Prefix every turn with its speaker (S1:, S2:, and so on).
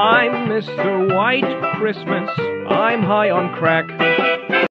S1: I'm Mr. White Christmas. I'm high on crack.